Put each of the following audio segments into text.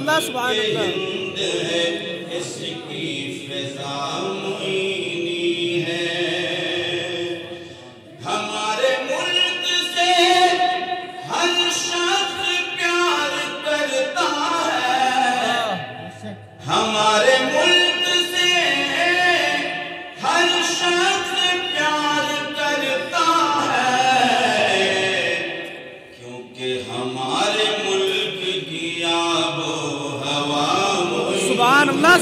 الله سبحان الله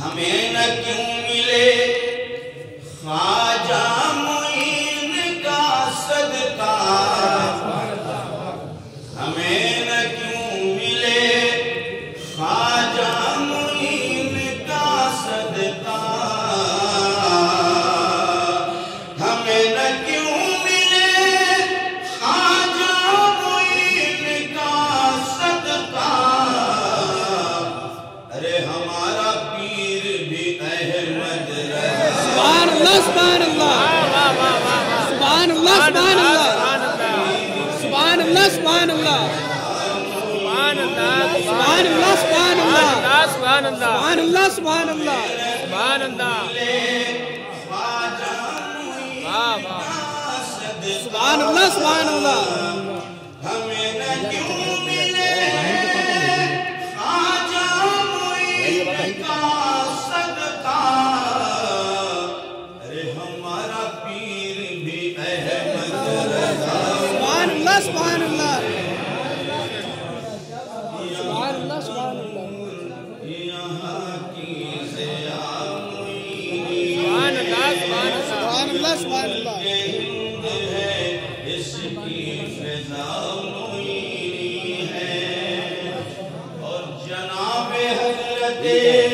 ہمیں نہ کیوں ملے خان আল্লাহ সুবহান আল্লাহ সুবহান আল্লাহ সুবহান আল্লাহ সুবহান আল্লাহ সুবহান আল্লাহ সুবহান আল্লাহ সুবহান আল্লাহ সুবহান আল্লাহ সুবহান আল্লাহ سبحان اللہ سبحان اللہ اس کی فضا Yeah.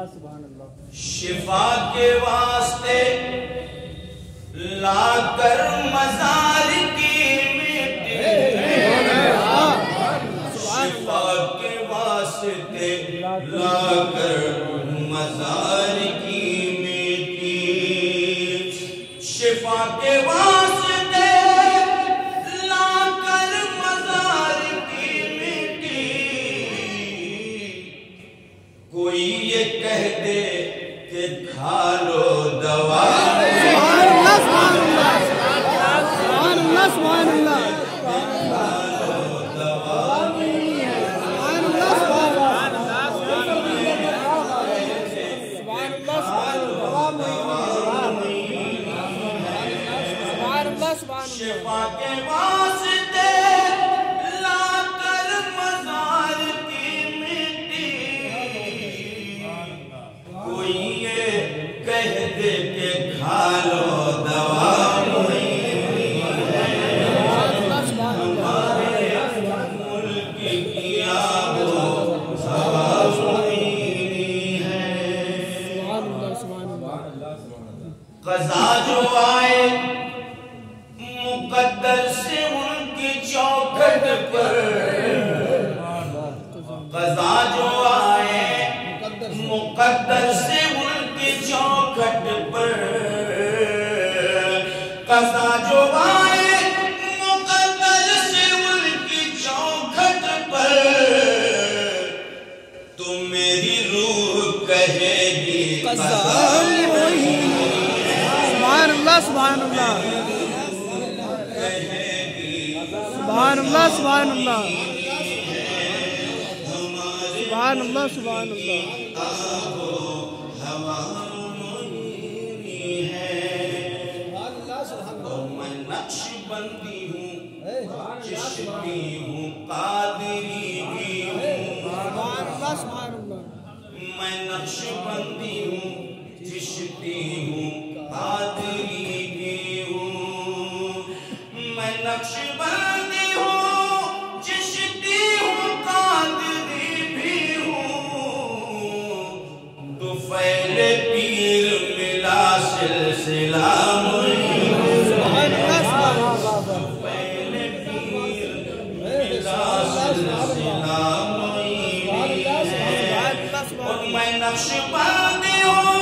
شفا کے واسطے لا کر مزار کی مٹی شفا کے واسطے لا کر مزار کی مٹی شفا کے واسطے قضا جو آئے، مقدر سے ان کی چوکھٹ پر۔ قضا جو آئے، مقدر سے ان کی چوکھٹ پر۔ قضا جو آئے، مقدر سے ان کی چوکھٹ پر۔ تو میری روح کہے گی قضا سبحان اللہ سبحان اللہ سبحان اللہ سبحان اللہ سبحان اللہ بندی ہوں چشتی ہوں قادری بھی ہوں۔ میں نقش بندی Acho que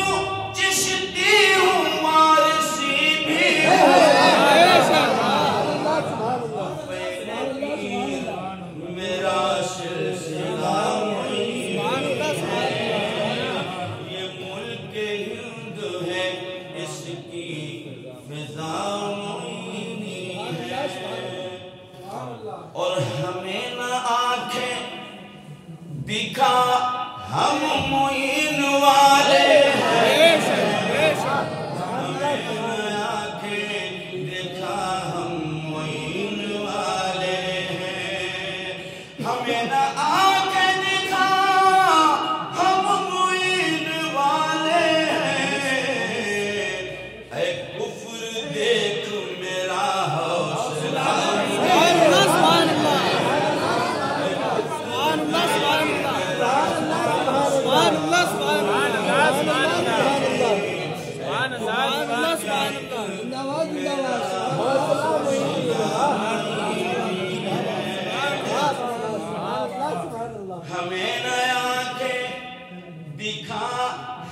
دکھا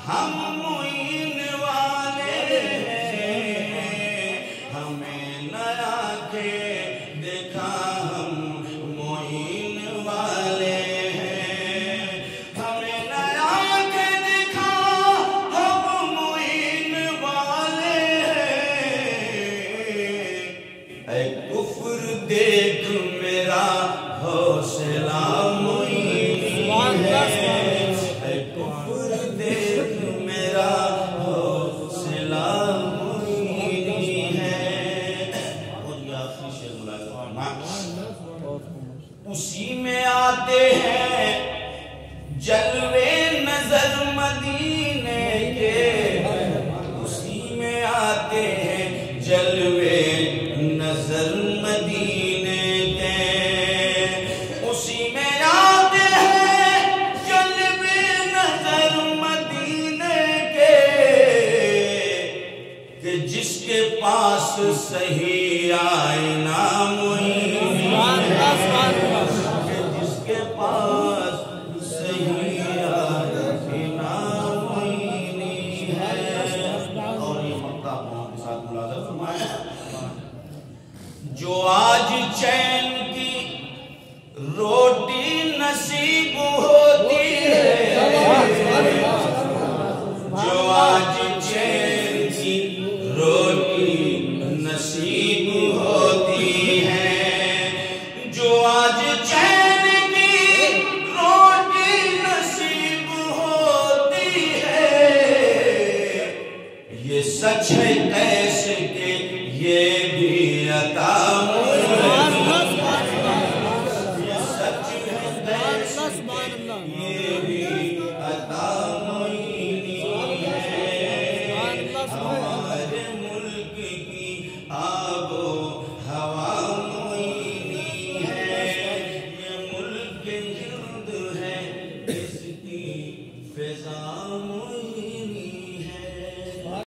ہم اسی میں آتے ہیں جلوے نظر مدینے کے۔ اسی میں آتے ہیں جلوے نظر مدینے کے۔ اسی میں آتے ہیں جلوے نظر مدینے کے۔ کہ جس کے پاس صحیح آئینہ جو آج چین کی روٹی نصیب ہوتی ہے. جو آج چین کی روٹی نصیب ہوتی ہے. جو آج چین کی روٹی نصیب ہوتی ہے. یہ سچ ہے